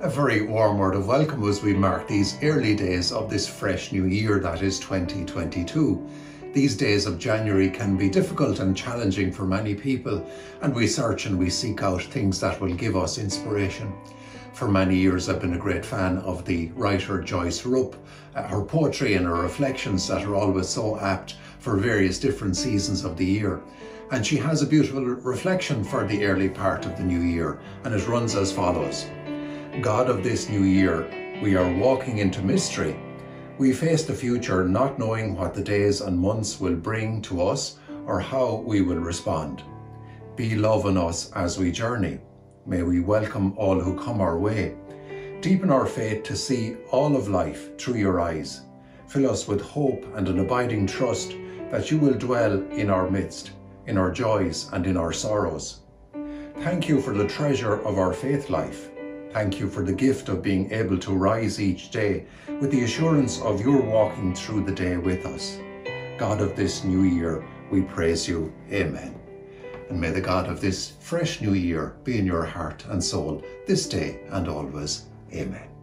A very warm word of welcome as we mark these early days of this fresh new year that is 2022. These days of January can be difficult and challenging for many people, and we search and we seek out things that will give us inspiration. For many years, I've been a great fan of the writer Joyce Rupp, uh, her poetry and her reflections that are always so apt for various different seasons of the year. And she has a beautiful reflection for the early part of the new year, and it runs as follows. God of this new year, we are walking into mystery. We face the future not knowing what the days and months will bring to us or how we will respond. Be love in us as we journey. May we welcome all who come our way. Deepen our faith to see all of life through your eyes. Fill us with hope and an abiding trust that you will dwell in our midst, in our joys and in our sorrows. Thank you for the treasure of our faith life Thank you for the gift of being able to rise each day with the assurance of your walking through the day with us. God of this new year, we praise you. Amen. And may the God of this fresh new year be in your heart and soul this day and always. Amen.